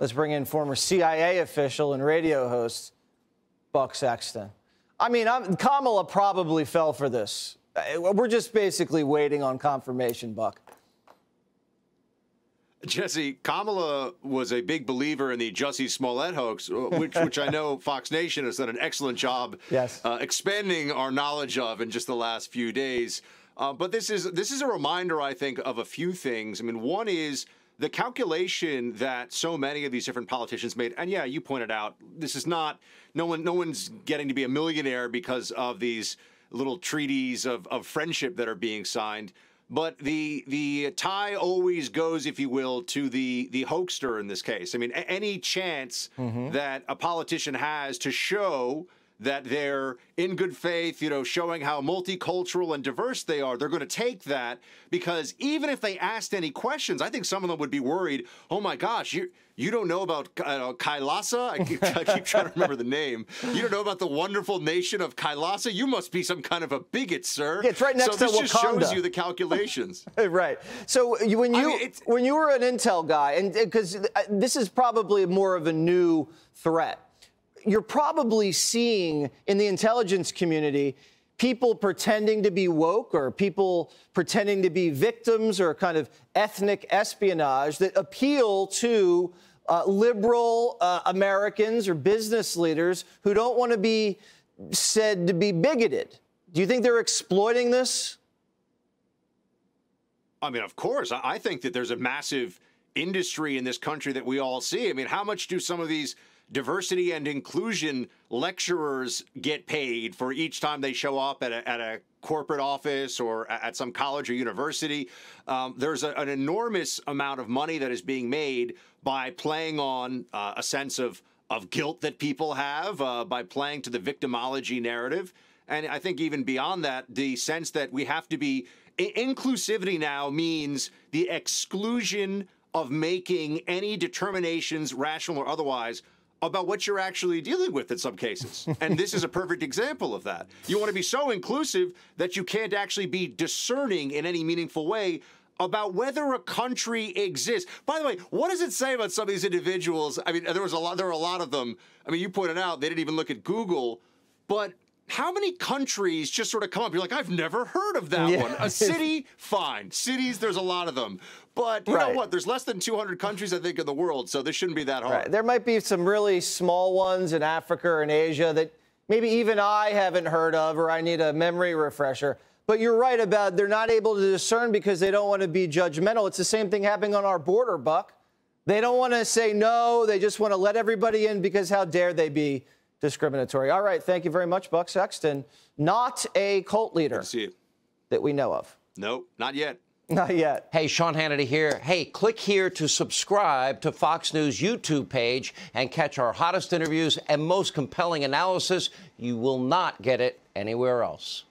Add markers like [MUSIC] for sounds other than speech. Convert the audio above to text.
Let's bring in former CIA official and radio host Buck Sexton. I mean, I'm, Kamala probably fell for this. Uh, we're just basically waiting on confirmation, Buck. Jesse, Kamala was a big believer in the Jussie Smollett hoax, uh, which, [LAUGHS] which I know Fox Nation has done an excellent job yes. uh, expanding our knowledge of in just the last few days. Uh, but this is this is a reminder, I think, of a few things. I mean, one is the calculation that so many of these different politicians made, and yeah, you pointed out this is not no one no one's getting to be a millionaire because of these little treaties of, of friendship that are being signed. But the the tie always goes, if you will, to the the hoaxer in this case. I mean, a- any chance mm-hmm. that a politician has to show that they're in good faith, you know, showing how multicultural and diverse they are. They're going to take that because even if they asked any questions, I think some of them would be worried. Oh my gosh, you you don't know about uh, Kailasa? I keep, I keep, trying to remember the name. You don't know about the wonderful nation of Kailasa? You must be some kind of a bigot, sir. Yeah, it's right next so to this Wakanda. just shows you the calculations. [LAUGHS] right. So you, when you I mean, when you were an intel guy, and because uh, this is probably more of a new threat you're probably seeing in the intelligence community people pretending to be woke or people pretending to be victims or kind of ethnic espionage that appeal to uh, liberal uh, Americans or business leaders who don't want to be said to be bigoted. Do you think they're exploiting this? I mean, of course. I think that there's a massive industry in this country that we all see. I mean, how much do some of these diversity and inclusion lecturers get paid for each time they show up at a, at a corporate office or at some college or university. Um, there's a, an enormous amount of money that is being made by playing on uh, a sense of of guilt that people have uh, by playing to the victimology narrative. And I think even beyond that, the sense that we have to be inclusivity now means the exclusion of making any determinations, rational or otherwise, about what you're actually dealing with in some cases. [LAUGHS] and this is a perfect example of that. You want to be so inclusive that you can't actually be discerning in any meaningful way about whether a country exists. By the way, what does it say about some of these individuals? I mean, there was a lot there were a lot of them. I mean, you pointed out they didn't even look at Google, but how many countries just sort of come up? You're like, I've never heard of that yeah. one. A [LAUGHS] city, fine. Cities, there's a lot of them. But you right. know what? There's less than 200 countries, I think, in the world, so this shouldn't be that hard. Right. There might be some really small ones in Africa and Asia that maybe even I haven't heard of, or I need a memory refresher. But you're right about they're not able to discern because they don't want to be judgmental. It's the same thing happening on our border, Buck. They don't want to say no. They just want to let everybody in because how dare they be discriminatory. All right, thank you very much, Buck Sexton. Not a cult leader that we know of. Nope, not yet. Not yet. Hey, Sean Hannity here. Hey, click here to subscribe to Fox News YouTube page and catch our hottest interviews and most compelling analysis. You will not get it anywhere else.